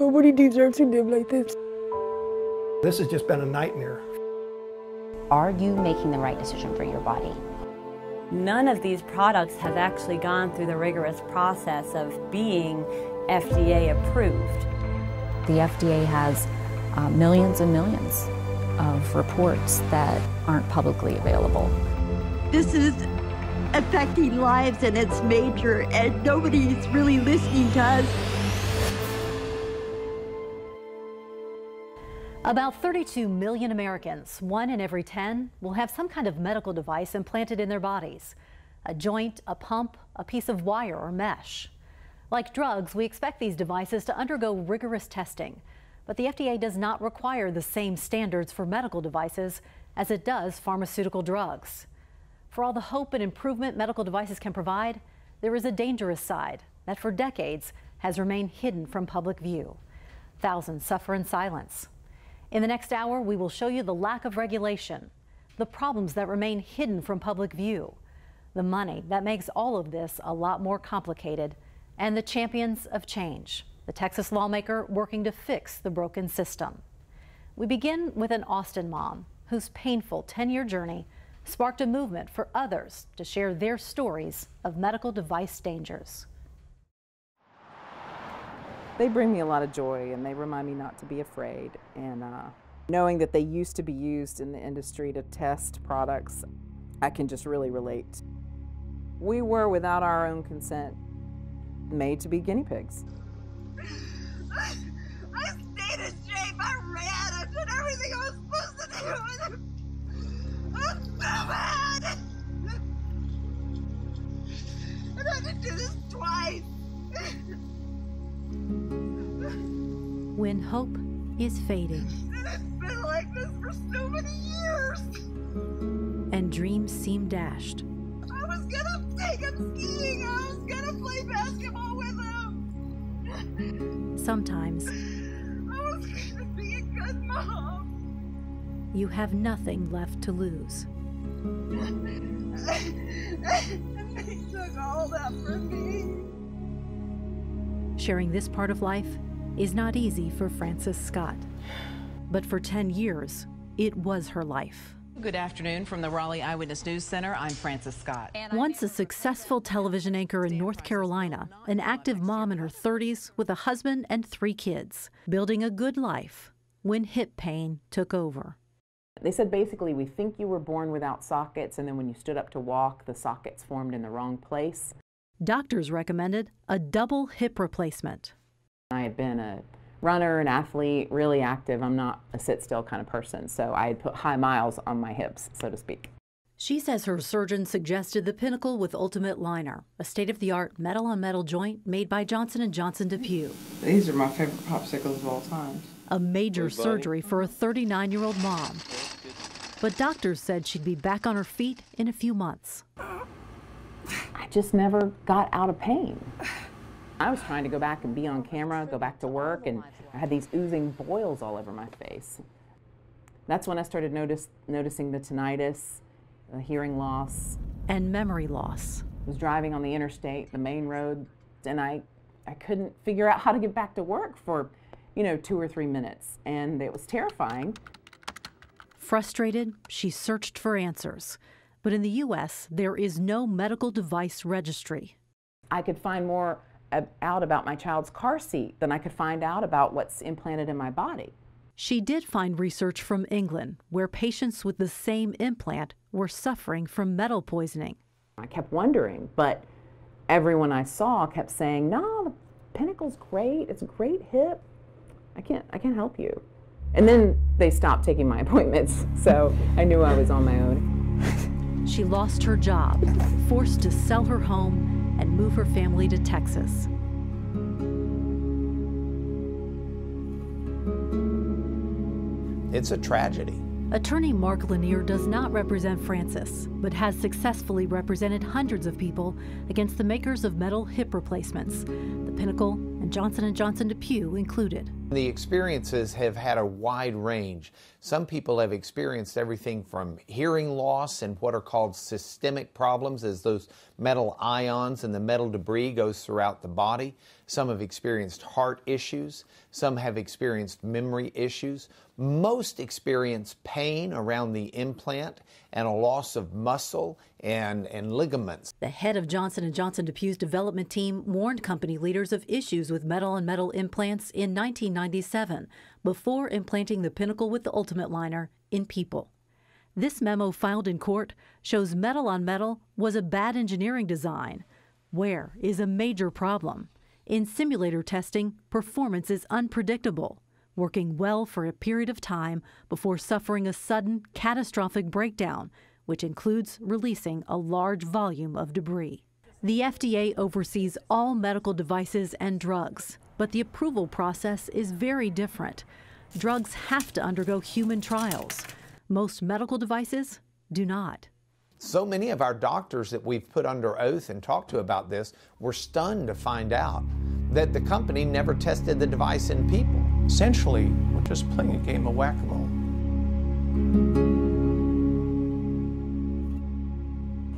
Nobody deserves to live like this. This has just been a nightmare. Are you making the right decision for your body? None of these products have actually gone through the rigorous process of being FDA approved. The FDA has uh, millions and millions of reports that aren't publicly available. This is affecting lives and it's major and nobody's really listening to us. About 32 million Americans, one in every 10, will have some kind of medical device implanted in their bodies. A joint, a pump, a piece of wire or mesh. Like drugs, we expect these devices to undergo rigorous testing. But the FDA does not require the same standards for medical devices as it does pharmaceutical drugs. For all the hope and improvement medical devices can provide, there is a dangerous side that for decades has remained hidden from public view. Thousands suffer in silence. In the next hour, we will show you the lack of regulation, the problems that remain hidden from public view, the money that makes all of this a lot more complicated, and the champions of change, the Texas lawmaker working to fix the broken system. We begin with an Austin mom whose painful 10 year journey sparked a movement for others to share their stories of medical device dangers. They bring me a lot of joy and they remind me not to be afraid. And uh, knowing that they used to be used in the industry to test products, I can just really relate. We were, without our own consent, made to be guinea pigs. I, stayed in shape, I ran, I did everything I was supposed to do. I'm so! And I had to do this twice. When hope is fading And it's been like this for so many years. and dreams seem dashed, I was gonna take him skiing. I was gonna play basketball with him. sometimes I was gonna be a good mom. you have nothing left to lose. and they took all that from me. Sharing this part of life is not easy for Frances Scott. But for 10 years, it was her life. Good afternoon from the Raleigh Eyewitness News Center. I'm Frances Scott. Once a successful television anchor in North Carolina, an active mom in her 30s with a husband and three kids, building a good life when hip pain took over. They said basically, we think you were born without sockets, and then when you stood up to walk, the sockets formed in the wrong place. Doctors recommended a double hip replacement. I had been a runner, an athlete, really active. I'm not a sit still kind of person, so I had put high miles on my hips, so to speak. She says her surgeon suggested the Pinnacle with Ultimate Liner, a state-of-the-art metal-on-metal joint made by Johnson & Johnson DePuy. These are my favorite popsicles of all time. A major surgery for a 39-year-old mom. But doctors said she'd be back on her feet in a few months. I just never got out of pain. I was trying to go back and be on camera, go back to work, and I had these oozing boils all over my face. That's when I started notice, noticing the tinnitus, the hearing loss. And memory loss. I was driving on the interstate, the main road, and I, I couldn't figure out how to get back to work for, you know, two or three minutes. And it was terrifying. Frustrated, she searched for answers. But in the U.S., there is no medical device registry. I could find more out about my child's car seat than I could find out about what's implanted in my body. She did find research from England where patients with the same implant were suffering from metal poisoning. I kept wondering, but everyone I saw kept saying, "No, the Pinnacle's great. It's a great hip. I can't I can't help you." And then they stopped taking my appointments, so I knew I was on my own. She lost her job, forced to sell her home move her family to Texas. It's a tragedy. Attorney Mark Lanier does not represent Frances, but has successfully represented hundreds of people against the makers of metal hip replacements, the Pinnacle Johnson & Johnson DePuy included. The experiences have had a wide range. Some people have experienced everything from hearing loss and what are called systemic problems as those metal ions and the metal debris goes throughout the body. Some have experienced heart issues. Some have experienced memory issues. Most experience pain around the implant and a loss of muscle and, and ligaments. The head of Johnson & Johnson DePuy's development team warned company leaders of issues with metal on metal implants in 1997 before implanting the Pinnacle with the Ultimate Liner in people. This memo filed in court shows metal on metal was a bad engineering design. Wear is a major problem. In simulator testing, performance is unpredictable, working well for a period of time before suffering a sudden, catastrophic breakdown, which includes releasing a large volume of debris. The FDA oversees all medical devices and drugs, but the approval process is very different. Drugs have to undergo human trials. Most medical devices do not. So many of our doctors that we've put under oath and talked to about this were stunned to find out that the company never tested the device in people. Essentially, we're just playing a game of whack a mole.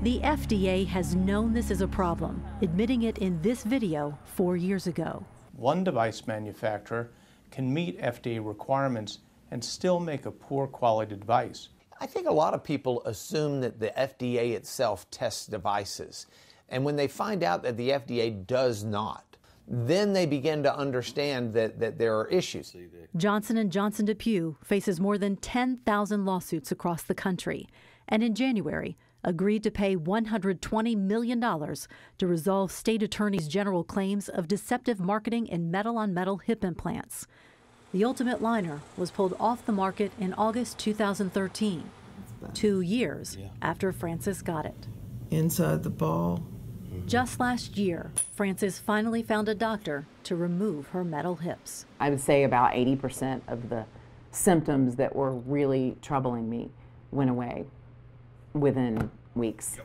The FDA has known this is a problem, admitting it in this video four years ago. One device manufacturer can meet FDA requirements and still make a poor quality device. I think a lot of people assume that the FDA itself tests devices. And when they find out that the FDA does not, then they begin to understand that, that there are issues. Johnson & Johnson DePuy faces more than 10,000 lawsuits across the country, and in January agreed to pay $120 million to resolve state attorneys general claims of deceptive marketing in metal-on-metal hip implants. The Ultimate Liner was pulled off the market in August 2013, two years after Frances got it. Inside the ball. Mm-hmm. Just last year, Frances finally found a doctor to remove her metal hips. I would say about 80% of the symptoms that were really troubling me went away within weeks.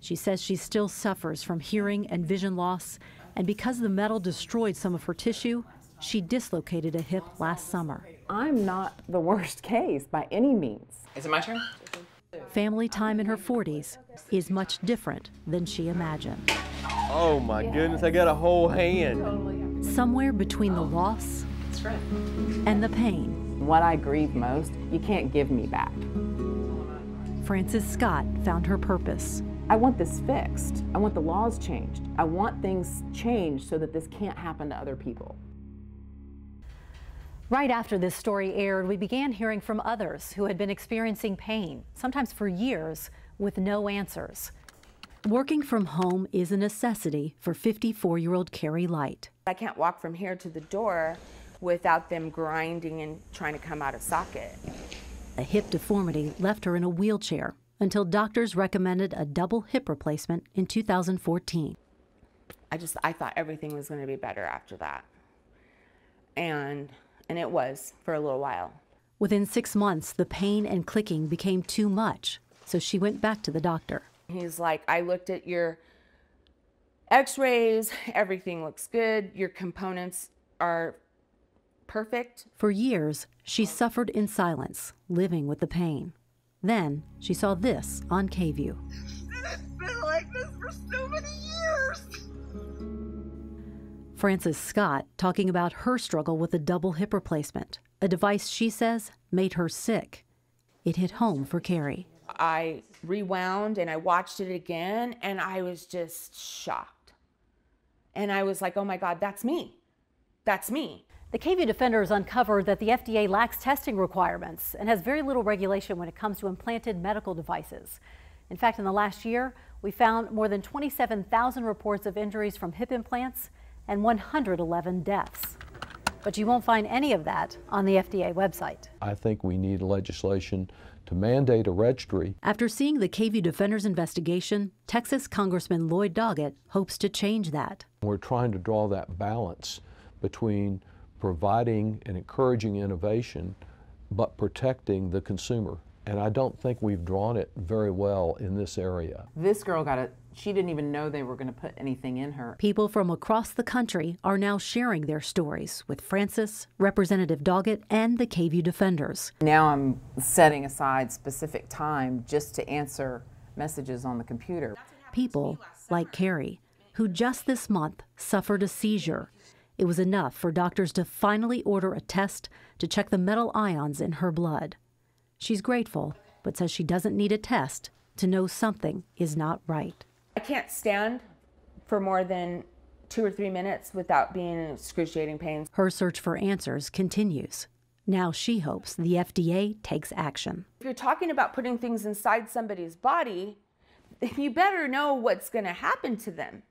She says she still suffers from hearing and vision loss, and because the metal destroyed some of her tissue, she dislocated a hip last summer. I'm not the worst case by any means. Is it my turn? Family time in her 40s is much different than she imagined. Oh my goodness, I got a whole hand. Somewhere between the loss and the pain. What I grieve most, you can't give me back. Frances Scott found her purpose. I want this fixed. I want the laws changed. I want things changed so that this can't happen to other people. Right after this story aired, we began hearing from others who had been experiencing pain, sometimes for years, with no answers. Working from home is a necessity for 54 year old Carrie Light. I can't walk from here to the door without them grinding and trying to come out of socket. A hip deformity left her in a wheelchair until doctors recommended a double hip replacement in 2014. I just I thought everything was going to be better after that. And and it was for a little while. Within 6 months, the pain and clicking became too much, so she went back to the doctor. He's like, "I looked at your x-rays, everything looks good. Your components are perfect." For years, she suffered in silence, living with the pain. Then she saw this on KVUE. It's been like this for so many years. Frances Scott talking about her struggle with a double hip replacement, a device she says made her sick. It hit home for Carrie. I rewound and I watched it again and I was just shocked. And I was like, oh my God, that's me. That's me. The KVUE Defenders uncovered that the FDA lacks testing requirements and has very little regulation when it comes to implanted medical devices. In fact, in the last year, we found more than 27,000 reports of injuries from hip implants and 111 deaths. But you won't find any of that on the FDA website. I think we need legislation to mandate a registry. After seeing the KV Defenders investigation, Texas Congressman Lloyd Doggett hopes to change that. We're trying to draw that balance between providing and encouraging innovation, but protecting the consumer. And I don't think we've drawn it very well in this area. This girl got a she didn't even know they were going to put anything in her. People from across the country are now sharing their stories with Frances, Representative Doggett, and the KVUE Defenders. Now I'm setting aside specific time just to answer messages on the computer. People like Carrie, who just this month suffered a seizure. It was enough for doctors to finally order a test to check the metal ions in her blood. She's grateful, but says she doesn't need a test to know something is not right. I can't stand for more than two or three minutes without being in excruciating pain. Her search for answers continues. Now she hopes the FDA takes action. If you're talking about putting things inside somebody's body, you better know what's going to happen to them.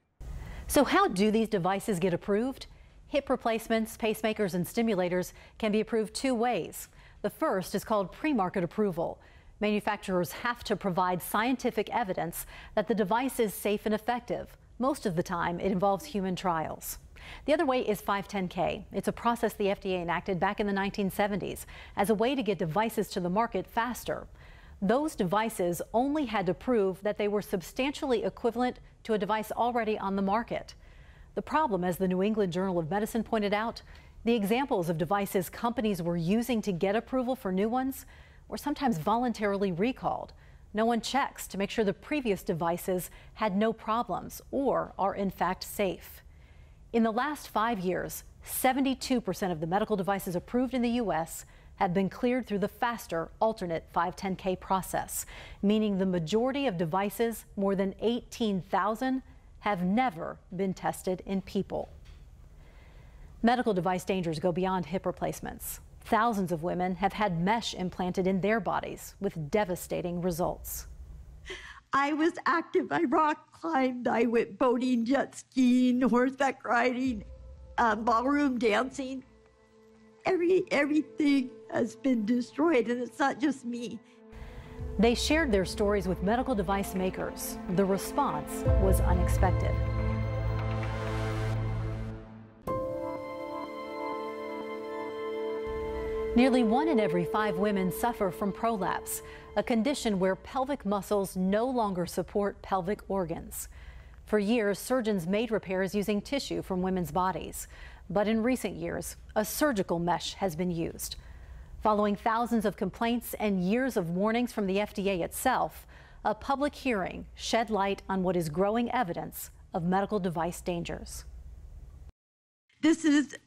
So, how do these devices get approved? Hip replacements, pacemakers, and stimulators can be approved two ways. The first is called pre market approval. Manufacturers have to provide scientific evidence that the device is safe and effective. Most of the time, it involves human trials. The other way is 510K. It's a process the FDA enacted back in the 1970s as a way to get devices to the market faster. Those devices only had to prove that they were substantially equivalent to a device already on the market. The problem, as the New England Journal of Medicine pointed out, the examples of devices companies were using to get approval for new ones were sometimes voluntarily recalled. No one checks to make sure the previous devices had no problems or are in fact safe. In the last five years, 72% of the medical devices approved in the U.S. have been cleared through the faster alternate 510K process, meaning the majority of devices, more than 18,000, have never been tested in people. Medical device dangers go beyond hip replacements. Thousands of women have had mesh implanted in their bodies with devastating results. I was active. I rock climbed. I went boating, jet skiing, horseback riding, uh, ballroom dancing. Every everything has been destroyed, and it's not just me. They shared their stories with medical device makers. The response was unexpected. Nearly one in every five women suffer from prolapse, a condition where pelvic muscles no longer support pelvic organs. For years, surgeons made repairs using tissue from women's bodies. But in recent years, a surgical mesh has been used. Following thousands of complaints and years of warnings from the FDA itself, a public hearing shed light on what is growing evidence of medical device dangers. This is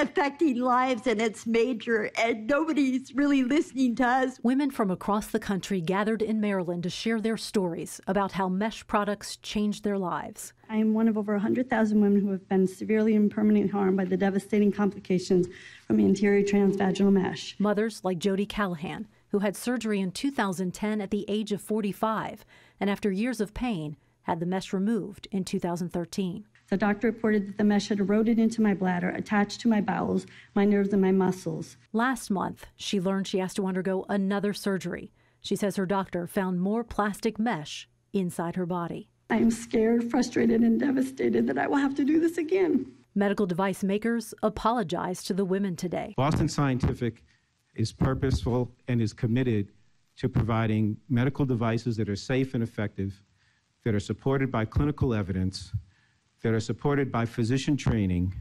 affecting lives and it's major and nobody's really listening to us. Women from across the country gathered in Maryland to share their stories about how mesh products changed their lives. I am one of over 100,000 women who have been severely and permanently harmed by the devastating complications from anterior transvaginal mesh. Mothers like Jody Callahan, who had surgery in 2010 at the age of 45, and after years of pain, had the mesh removed in 2013. The doctor reported that the mesh had eroded into my bladder, attached to my bowels, my nerves, and my muscles. Last month, she learned she has to undergo another surgery. She says her doctor found more plastic mesh inside her body. I am scared, frustrated, and devastated that I will have to do this again. Medical device makers apologize to the women today. Boston Scientific is purposeful and is committed to providing medical devices that are safe and effective, that are supported by clinical evidence, that are supported by physician training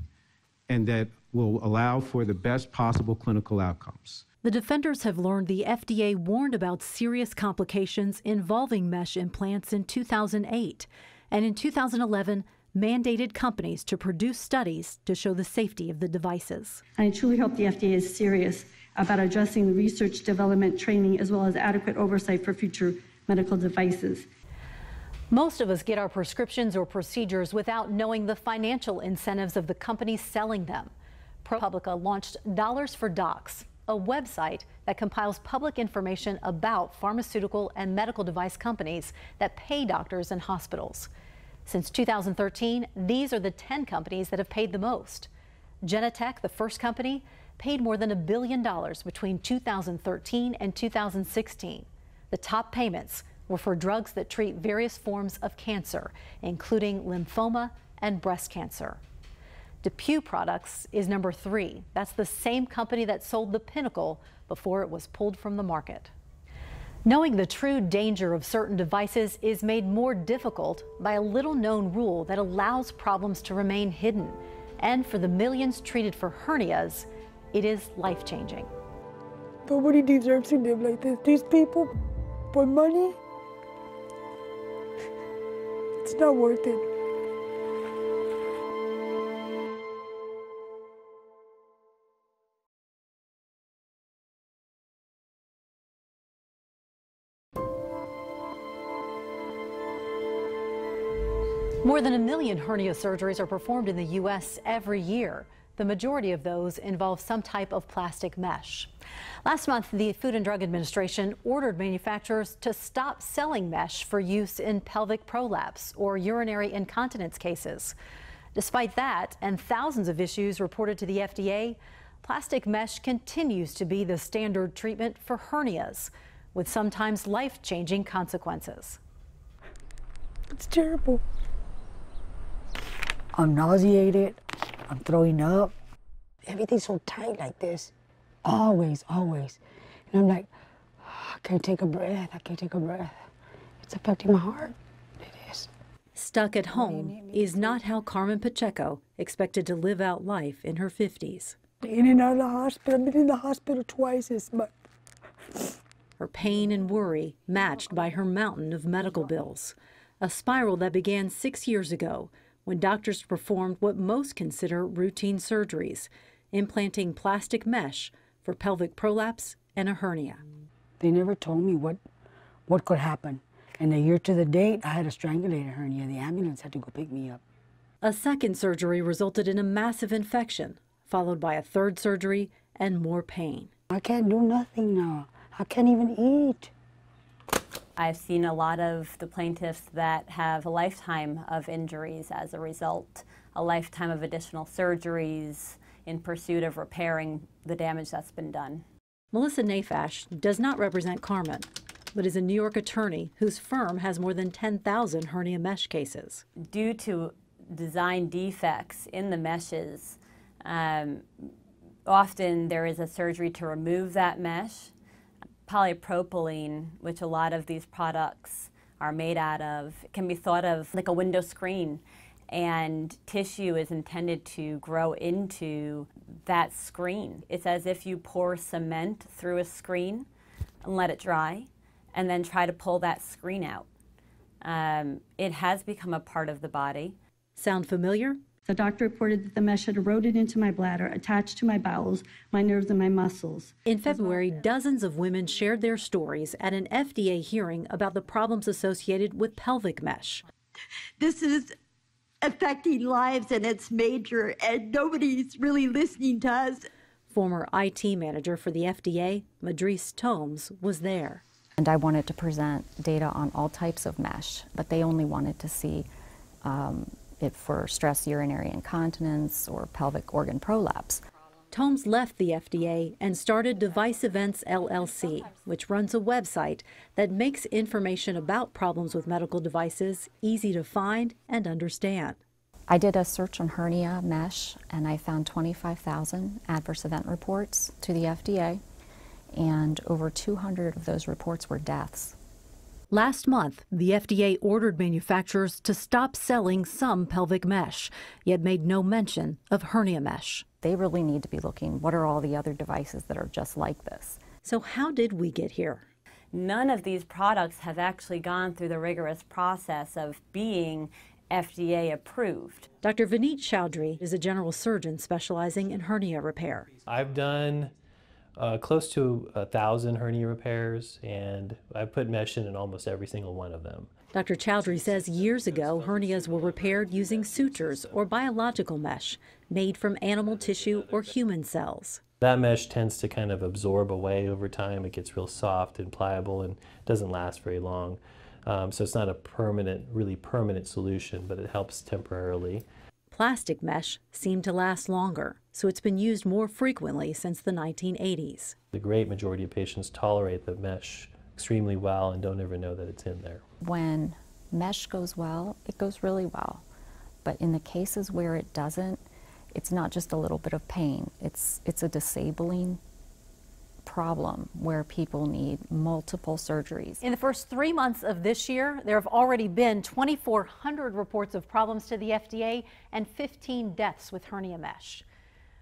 and that will allow for the best possible clinical outcomes. The defenders have learned the FDA warned about serious complications involving mesh implants in 2008 and in 2011 mandated companies to produce studies to show the safety of the devices. I truly hope the FDA is serious about addressing the research, development, training, as well as adequate oversight for future medical devices. Most of us get our prescriptions or procedures without knowing the financial incentives of the companies selling them. ProPublica launched Dollars for Docs, a website that compiles public information about pharmaceutical and medical device companies that pay doctors and hospitals. Since 2013, these are the 10 companies that have paid the most. Genentech, the first company, paid more than a billion dollars between 2013 and 2016. The top payments were for drugs that treat various forms of cancer, including lymphoma and breast cancer. DePuy Products is number three. That's the same company that sold the Pinnacle before it was pulled from the market. Knowing the true danger of certain devices is made more difficult by a little known rule that allows problems to remain hidden. And for the millions treated for hernias, it is life changing. Nobody deserves to live like this. These people, for money, it's not worth it. More than a million hernia surgeries are performed in the U.S. every year. The majority of those involve some type of plastic mesh. Last month, the Food and Drug Administration ordered manufacturers to stop selling mesh for use in pelvic prolapse or urinary incontinence cases. Despite that and thousands of issues reported to the FDA, plastic mesh continues to be the standard treatment for hernias, with sometimes life changing consequences. It's terrible. I'm nauseated. I'm throwing up. Everything's so tight like this. Always, always. And I'm like, ah, I can't take a breath. I can't take a breath. It's affecting my heart. It is. Stuck at home is not how Carmen Pacheco expected to live out life in her 50s. In and out of the hospital. I've been in the hospital twice this month. Her pain and worry matched by her mountain of medical bills. A spiral that began six years ago when doctors performed what most consider routine surgeries, implanting plastic mesh for pelvic prolapse and a hernia. They never told me what, what could happen. And a year to the date, I had a strangulated hernia. The ambulance had to go pick me up. A second surgery resulted in a massive infection, followed by a third surgery and more pain. I can't do nothing now. I can't even eat. I've seen a lot of the plaintiffs that have a lifetime of injuries as a result, a lifetime of additional surgeries in pursuit of repairing the damage that's been done. Melissa Nafash does not represent Carmen, but is a New York attorney whose firm has more than 10,000 hernia mesh cases. Due to design defects in the meshes, um, often there is a surgery to remove that mesh polypropylene, which a lot of these products are made out of, can be thought of like a window screen. And tissue is intended to grow into that screen. It's as if you pour cement through a screen and let it dry, and then try to pull that screen out. Um, it has become a part of the body. Sound familiar? The doctor reported that the mesh had eroded into my bladder, attached to my bowels, my nerves, and my muscles. In February, dozens of women shared their stories at an FDA hearing about the problems associated with pelvic mesh. This is affecting lives and it's major, and nobody's really listening to us. Former IT manager for the FDA, Madris Tomes, was there. And I wanted to present data on all types of mesh, but they only wanted to see um, it for stress urinary incontinence or pelvic organ prolapse. Tomes left the FDA and started Device Events LLC, which runs a website that makes information about problems with medical devices easy to find and understand. I did a search on hernia mesh and I found 25,000 adverse event reports to the FDA, and over 200 of those reports were deaths. Last month, the FDA ordered manufacturers to stop selling some pelvic mesh, yet made no mention of hernia mesh. They really need to be looking what are all the other devices that are just like this. So, how did we get here? None of these products have actually gone through the rigorous process of being FDA approved. Dr. Vineet Chaudhry is a general surgeon specializing in hernia repair. I've done uh, close to a thousand hernia repairs, and I put mesh in in almost every single one of them. Dr. Chaudhry says years ago, hernias were repaired using sutures or biological mesh made from animal tissue or human cells. That mesh tends to kind of absorb away over time. It gets real soft and pliable and doesn't last very long. Um, so it's not a permanent, really permanent solution, but it helps temporarily. Plastic mesh seemed to last longer, so it's been used more frequently since the 1980s. The great majority of patients tolerate the mesh extremely well and don't ever know that it's in there. When mesh goes well, it goes really well. But in the cases where it doesn't, it's not just a little bit of pain, it's, it's a disabling problem where people need multiple surgeries. In the first three months of this year, there have already been 2,400 reports of problems to the FDA and 15 deaths with hernia mesh.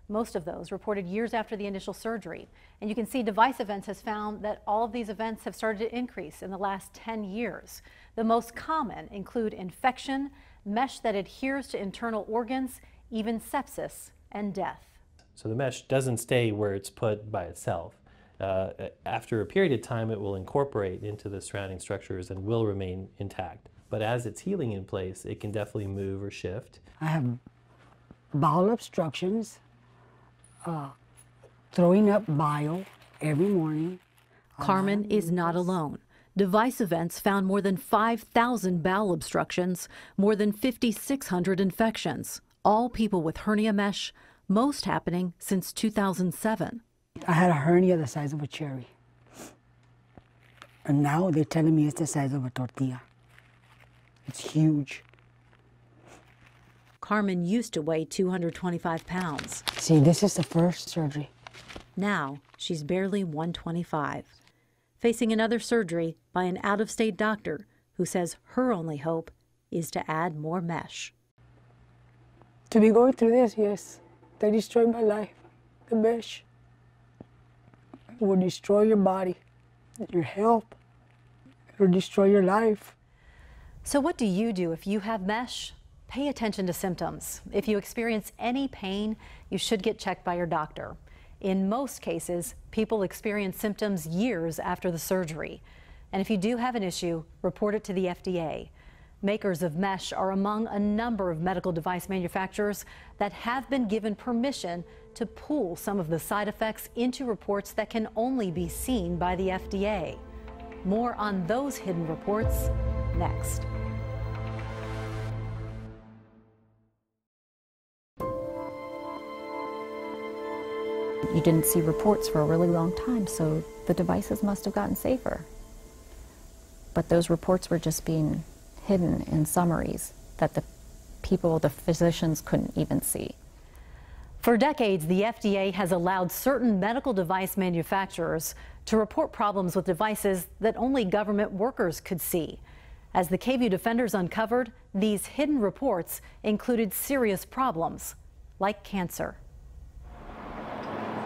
Most of those reported years after the initial surgery. And you can see Device Events has found that all of these events have started to increase in the last 10 years. The most common include infection, mesh that adheres to internal organs, even sepsis and death. So the mesh doesn't stay where it's put by itself. Uh, after a period of time, it will incorporate into the surrounding structures and will remain intact. But as it's healing in place, it can definitely move or shift. I have bowel obstructions, uh, throwing up bile every morning. Carmen is not alone. Device Events found more than 5,000 bowel obstructions, more than 5,600 infections, all people with hernia mesh, most happening since 2007. I had a hernia the size of a cherry. And now they're telling me it's the size of a tortilla. It's huge. Carmen used to weigh 225 pounds. See, this is the first surgery. Now she's barely 125, facing another surgery by an out of state doctor who says her only hope is to add more mesh. To be going through this, yes, they destroyed my life. The mesh will destroy your body, your health, it will destroy your life. So, what do you do if you have mesh? Pay attention to symptoms. If you experience any pain, you should get checked by your doctor. In most cases, people experience symptoms years after the surgery. And if you do have an issue, report it to the FDA. Makers of mesh are among a number of medical device manufacturers that have been given permission to pull some of the side effects into reports that can only be seen by the FDA. More on those hidden reports next. You didn't see reports for a really long time, so the devices must have gotten safer. But those reports were just being hidden in summaries that the people, the physicians, couldn't even see. For decades, the FDA has allowed certain medical device manufacturers to report problems with devices that only government workers could see. As the KVUE defenders uncovered, these hidden reports included serious problems, like cancer.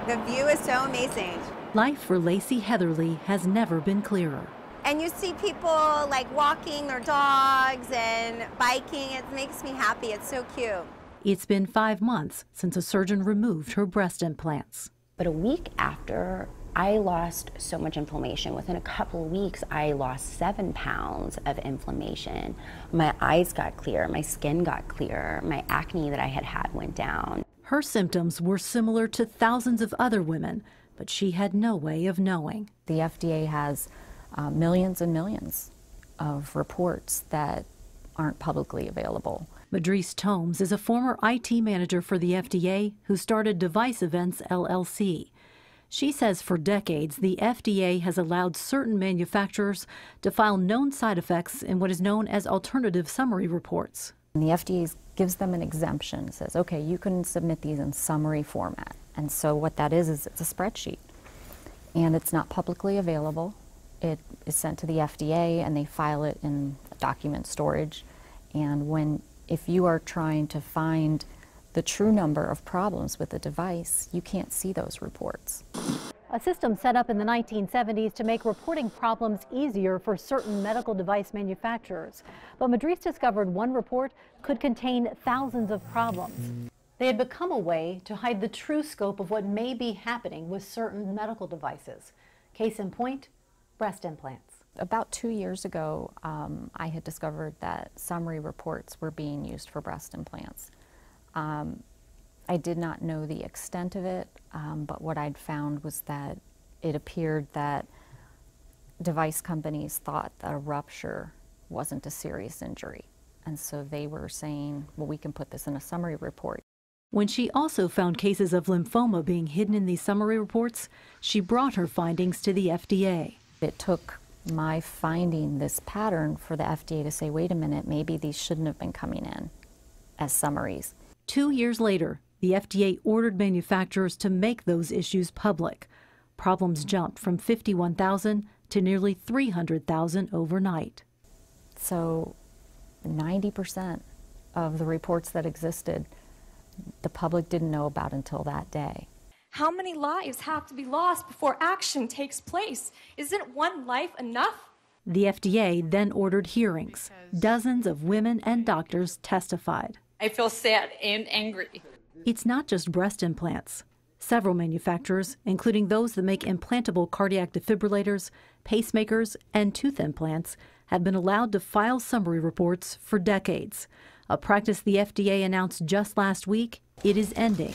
The view is so amazing. Life for Lacey Heatherly has never been clearer. And you see people like walking their dogs and biking. It makes me happy. It's so cute. It's been five months since a surgeon removed her breast implants. But a week after, I lost so much inflammation. Within a couple of weeks, I lost seven pounds of inflammation. My eyes got clear, my skin got clear, my acne that I had had went down. Her symptoms were similar to thousands of other women, but she had no way of knowing. The FDA has uh, millions and millions of reports that aren't publicly available. Madris Tomes is a former IT manager for the FDA who started Device Events LLC. She says for decades, the FDA has allowed certain manufacturers to file known side effects in what is known as alternative summary reports. And the FDA gives them an exemption, says, okay, you can submit these in summary format. And so what that is, is it's a spreadsheet. And it's not publicly available. It is sent to the FDA and they file it in document storage. And when, if you are trying to find the true number of problems with the device, you can't see those reports. A system set up in the 1970s to make reporting problems easier for certain medical device manufacturers. But Madris discovered one report could contain thousands of problems. They had become a way to hide the true scope of what may be happening with certain medical devices. Case in point, breast implants. About two years ago, um, I had discovered that summary reports were being used for breast implants. Um, I did not know the extent of it, um, but what I'd found was that it appeared that device companies thought that a rupture wasn't a serious injury. And so they were saying, well, we can put this in a summary report. When she also found cases of lymphoma being hidden in these summary reports, she brought her findings to the FDA. It took my finding this pattern for the FDA to say, wait a minute, maybe these shouldn't have been coming in as summaries. Two years later, the FDA ordered manufacturers to make those issues public. problems jumped from 51,000 to nearly 300,000 overnight. So 90% of the reports that existed, the public didn't know about until that day. How many lives have to be lost before action takes place? Isn't one life enough? The FDA then ordered hearings. Dozens of women and doctors testified. I feel sad and angry. It's not just breast implants. Several manufacturers, including those that make implantable cardiac defibrillators, pacemakers, and tooth implants, have been allowed to file summary reports for decades. A practice the FDA announced just last week, it is ending.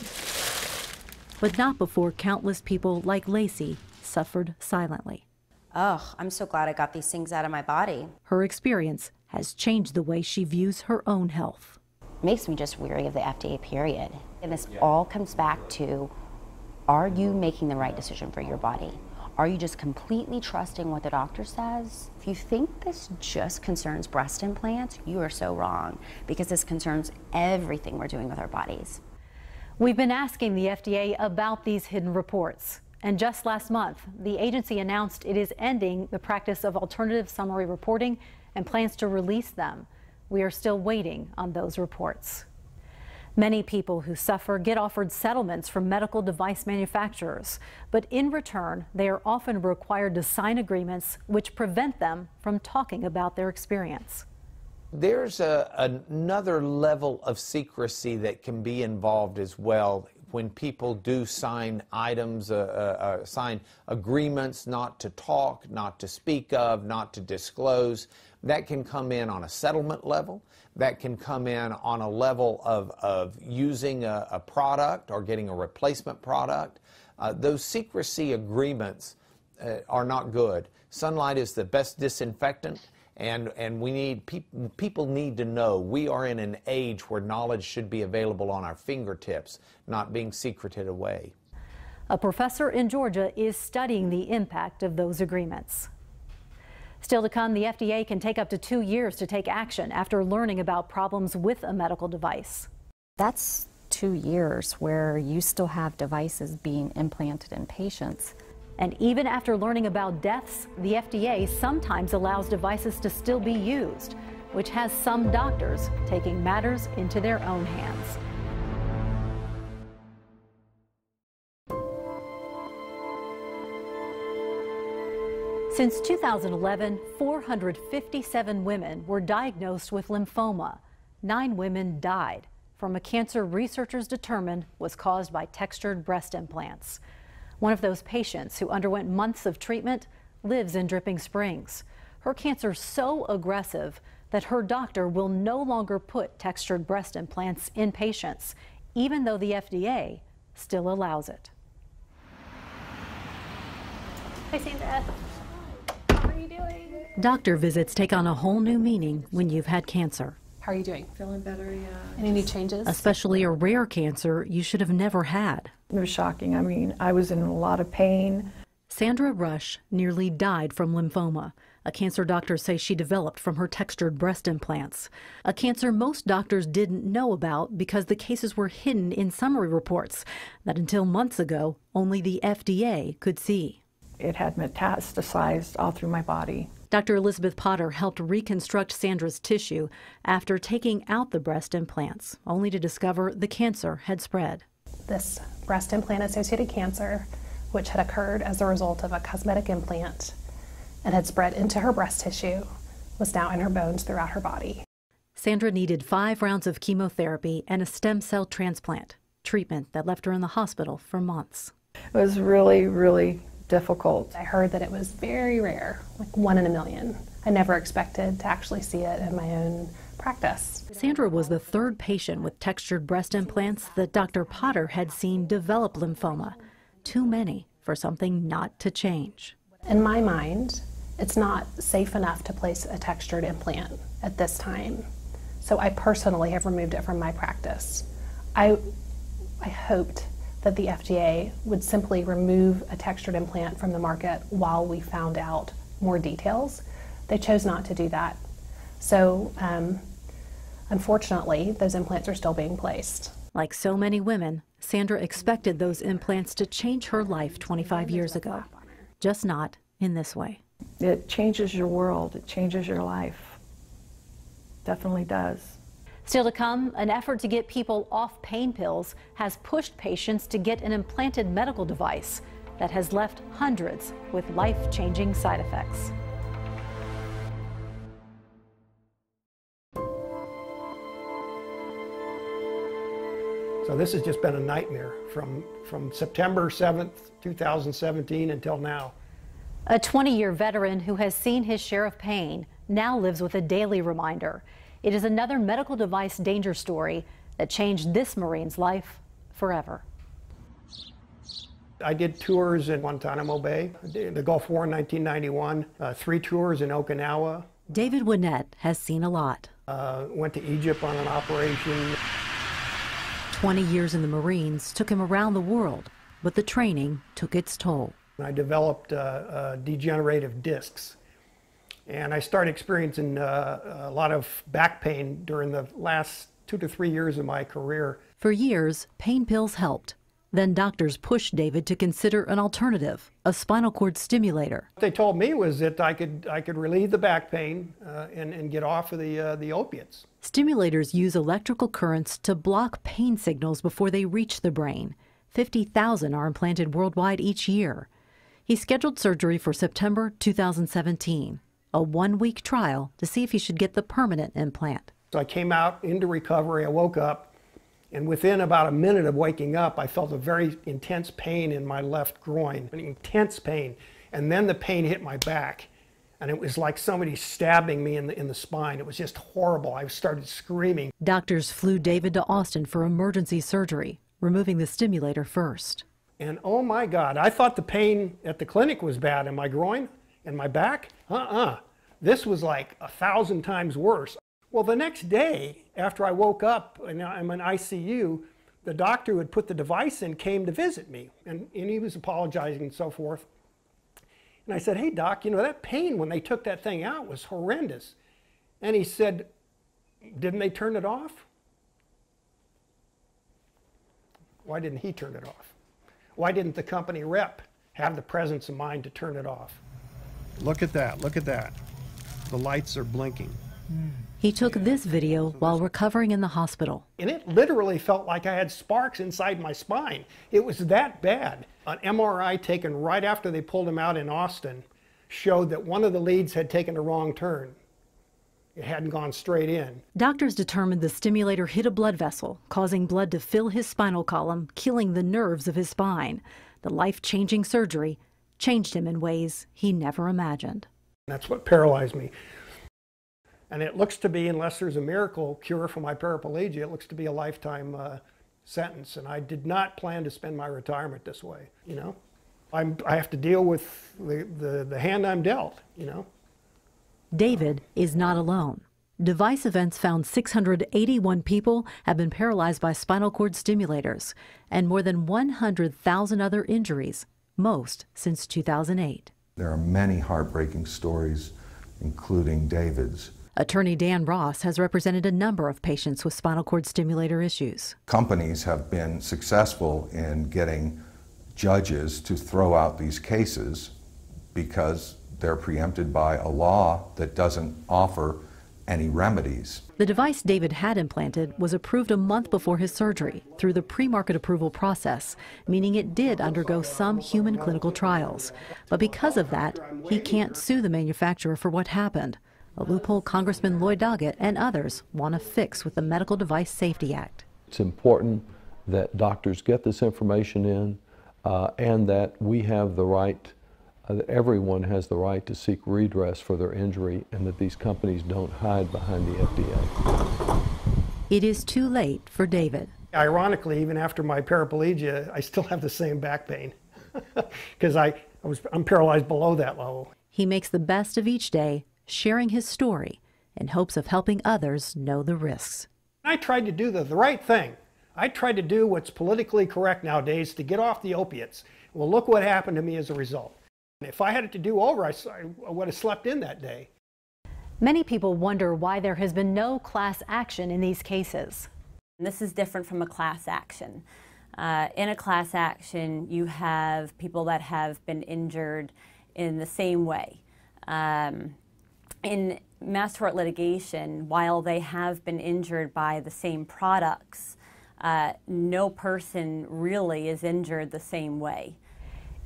But not before countless people like Lacey suffered silently. Oh, I'm so glad I got these things out of my body. Her experience has changed the way she views her own health. Makes me just weary of the FDA, period. And this all comes back to are you making the right decision for your body? Are you just completely trusting what the doctor says? If you think this just concerns breast implants, you are so wrong because this concerns everything we're doing with our bodies. We've been asking the FDA about these hidden reports. And just last month, the agency announced it is ending the practice of alternative summary reporting and plans to release them. We are still waiting on those reports. Many people who suffer get offered settlements from medical device manufacturers, but in return, they are often required to sign agreements which prevent them from talking about their experience. There's a, another level of secrecy that can be involved as well when people do sign items, uh, uh, uh, sign agreements not to talk, not to speak of, not to disclose. That can come in on a settlement level. That can come in on a level of, of using a, a product or getting a replacement product. Uh, those secrecy agreements uh, are not good. Sunlight is the best disinfectant and and we need people people need to know we are in an age where knowledge should be available on our fingertips not being secreted away a professor in Georgia is studying the impact of those agreements Still to come, the FDA can take up to two years to take action after learning about problems with a medical device. That's two years where you still have devices being implanted in patients. And even after learning about deaths, the FDA sometimes allows devices to still be used, which has some doctors taking matters into their own hands. Since 2011, 457 women were diagnosed with lymphoma. Nine women died from a cancer researchers determined was caused by textured breast implants. One of those patients who underwent months of treatment lives in Dripping Springs. Her cancer is so aggressive that her doctor will no longer put textured breast implants in patients, even though the FDA still allows it. Hi, Sandra. How are you doing? Doctor visits take on a whole new meaning when you've had cancer. How are you doing? Feeling better, yeah. Any new changes? Especially a rare cancer you should have never had. It was shocking. I mean, I was in a lot of pain. Sandra Rush nearly died from lymphoma, a cancer doctors say she developed from her textured breast implants. A cancer most doctors didn't know about because the cases were hidden in summary reports that until months ago only the FDA could see. It had metastasized all through my body. Dr. Elisabeth Potter helped reconstruct Sandra's tissue after taking out the breast implants, only to discover the cancer had spread. This breast implant associated cancer, which had occurred as a result of a cosmetic implant and had spread into her breast tissue, was now in her bones throughout her body. Sandra needed five rounds of chemotherapy and a stem cell transplant, treatment that left her in the hospital for months. It was really, really difficult. I heard that it was very rare, like one in a million. I never expected to actually see it in my own practice. Sandra was the third patient with textured breast implants that Dr. Potter had seen develop lymphoma. Too many for something not to change. In my mind, it's not safe enough to place a textured implant at this time. So I personally have removed it from my practice. I, I hoped that the FDA would simply remove a textured implant from the market while we found out more details. They chose not to do that. So, um, unfortunately, those implants are still being placed. Like so many women, Sandra expected those implants to change her life 25 years ago, just not in this way. It changes your world, it changes your life. Definitely does. Still to come, an effort to get people off pain pills has pushed patients to get an implanted medical device that has left hundreds with life changing side effects. So this has just been a nightmare from, from September 7th, 2017 until now. A 20 year veteran who has seen his share of pain now lives with a daily reminder. It is another medical device danger story that changed this Marine's life forever. I did tours in Guantanamo Bay, the Gulf War in 1991, uh, three tours in Okinawa. David Winnett has seen a lot. Uh, went to Egypt on an operation. 20 years in the Marines took him around the world, but the training took its toll. I developed uh, uh, degenerative discs. And I started experiencing uh, a lot of back pain during the last two to three years of my career. For years, pain pills helped. Then doctors pushed David to consider an alternative, a spinal cord stimulator. What they told me was that I could, I could relieve the back pain uh, and, and get off of the, uh, the opiates. Stimulators use electrical currents to block pain signals before they reach the brain. 50,000 are implanted worldwide each year. He scheduled surgery for September 2017, a one week trial to see if he should get the permanent implant. So I came out into recovery, I woke up, and within about a minute of waking up, I felt a very intense pain in my left groin, an intense pain. And then the pain hit my back. And it was like somebody stabbing me in the, in the spine. It was just horrible. I started screaming. Doctors flew David to Austin for emergency surgery, removing the stimulator first. And oh my God, I thought the pain at the clinic was bad in my groin and my back. Uh uh This was like a thousand times worse. Well, the next day, after I woke up and I'm in ICU, the doctor who had put the device in came to visit me, and, and he was apologizing and so forth. And I said, Hey, doc, you know, that pain when they took that thing out was horrendous. And he said, Didn't they turn it off? Why didn't he turn it off? Why didn't the company rep have the presence of mind to turn it off? Look at that, look at that. The lights are blinking. He took this video while recovering in the hospital. And it literally felt like I had sparks inside my spine. It was that bad. An MRI taken right after they pulled him out in Austin showed that one of the leads had taken a wrong turn. It hadn't gone straight in. Doctors determined the stimulator hit a blood vessel, causing blood to fill his spinal column, killing the nerves of his spine. The life changing surgery changed him in ways he never imagined. That's what paralyzed me. And it looks to be, unless there's a miracle cure for my paraplegia, it looks to be a lifetime uh, sentence. And I did not plan to spend my retirement this way, you know? I'm, I have to deal with the, the, the hand I'm dealt, you know? David is not alone. Device events found 681 people have been paralyzed by spinal cord stimulators and more than 100,000 other injuries, most since 2008. There are many heartbreaking stories, including David's. Attorney Dan Ross has represented a number of patients with spinal cord stimulator issues. Companies have been successful in getting judges to throw out these cases because they're preempted by a law that doesn't offer any remedies. The device David had implanted was approved a month before his surgery through the pre market approval process, meaning it did undergo some human clinical trials. But because of that, he can't sue the manufacturer for what happened a loophole Congressman Lloyd Doggett and others want to fix with the Medical Device Safety Act. It's important that doctors get this information in uh, and that we have the right, that everyone has the right to seek redress for their injury and that these companies don't hide behind the FDA. It is too late for David. Ironically, even after my paraplegia, I still have the same back pain because I, I was, I'm paralyzed below that level. He makes the best of each day sharing his story in hopes of helping others know the risks. I tried to do the, the right thing. I tried to do what's politically correct nowadays to get off the opiates. Well, look what happened to me as a result. If I had it to do over, I, I would have slept in that day. Many people wonder why there has been no class action in these cases. This is different from a class action. Uh, in a class action, you have people that have been injured in the same way. Um, in mass tort litigation, while they have been injured by the same products, uh, no person really is injured the same way.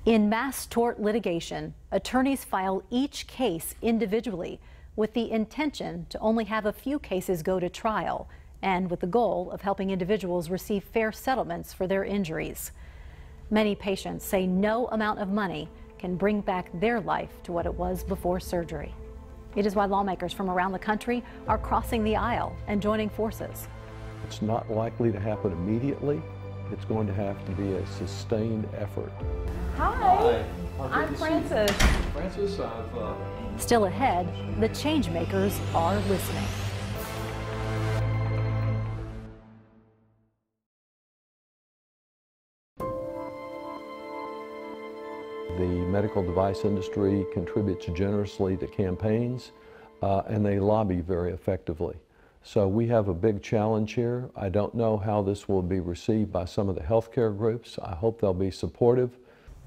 In mass tort litigation, attorneys file each case individually with the intention to only have a few cases go to trial and with the goal of helping individuals receive fair settlements for their injuries. Many patients say no amount of money can bring back their life to what it was before surgery. It is why lawmakers from around the country are crossing the aisle and joining forces. It's not likely to happen immediately. It's going to have to be a sustained effort. Hi, Hi. I'm Frances. Frances, I've. Uh... Still ahead, the changemakers are listening. The medical device industry contributes generously to campaigns uh, and they lobby very effectively. So we have a big challenge here. I don't know how this will be received by some of the healthcare groups. I hope they'll be supportive.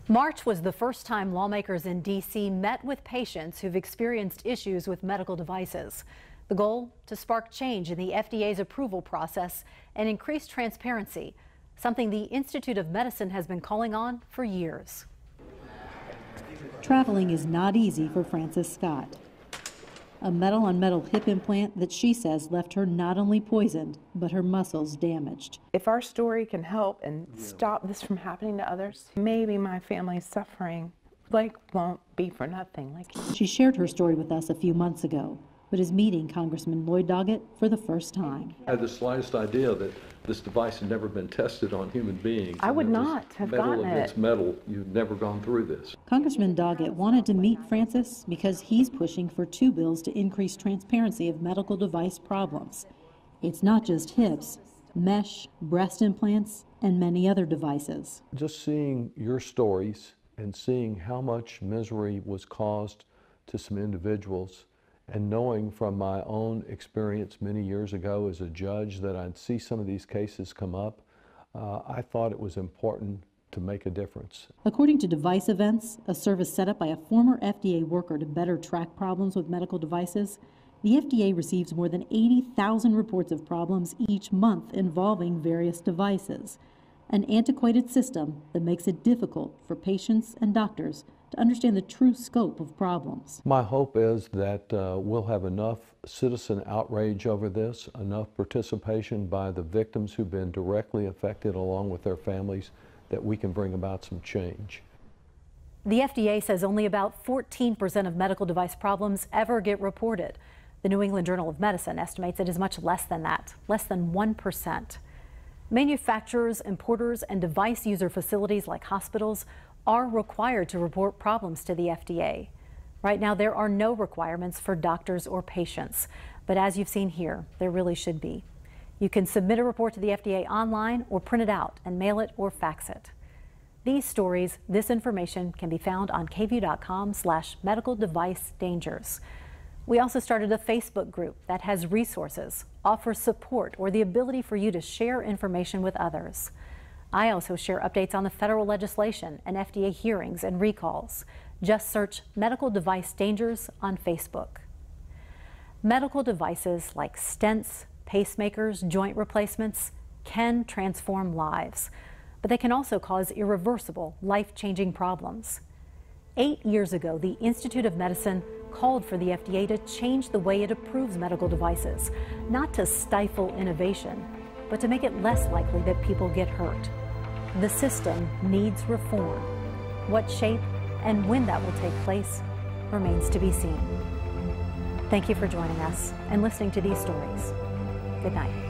March was the first time lawmakers in D.C. met with patients who've experienced issues with medical devices. The goal? To spark change in the FDA's approval process and increase transparency, something the Institute of Medicine has been calling on for years. Traveling is not easy for Frances Scott a metal on metal hip implant that she says left her not only poisoned, but her muscles damaged. If our story can help and stop this from happening to others, maybe my family's suffering like won't be for nothing. Like she shared her story with us a few months ago but is meeting Congressman Lloyd Doggett for the first time. I had the slightest idea that this device had never been tested on human beings. I would not have metal gotten against it. metal, you've never gone through this. Congressman Doggett wanted to meet Frances because he's pushing for two bills to increase transparency of medical device problems. It's not just hips, mesh, breast implants, and many other devices. Just seeing your stories and seeing how much misery was caused to some individuals and knowing from my own experience many years ago as a judge that I'd see some of these cases come up, uh, I thought it was important to make a difference. According to Device Events, a service set up by a former FDA worker to better track problems with medical devices, the FDA receives more than 80,000 reports of problems each month involving various devices, an antiquated system that makes it difficult for patients and doctors to understand the true scope of problems. My hope is that uh, we'll have enough citizen outrage over this, enough participation by the victims who've been directly affected along with their families, that we can bring about some change. The FDA says only about 14% of medical device problems ever get reported. The New England Journal of Medicine estimates it is much less than that, less than 1%. Manufacturers, importers, and device user facilities like hospitals are required to report problems to the FDA. Right now, there are no requirements for doctors or patients, but as you've seen here, there really should be. You can submit a report to the FDA online or print it out and mail it or fax it. These stories, this information can be found on kvue.com slash medical device dangers. We also started a Facebook group that has resources, offers support, or the ability for you to share information with others. I also share updates on the federal legislation and FDA hearings and recalls. Just search Medical Device Dangers on Facebook. Medical devices like stents, pacemakers, joint replacements can transform lives, but they can also cause irreversible, life-changing problems. Eight years ago, the Institute of Medicine called for the FDA to change the way it approves medical devices, not to stifle innovation, but to make it less likely that people get hurt. The system needs reform. What shape and when that will take place remains to be seen. Thank you for joining us and listening to these stories. Good night.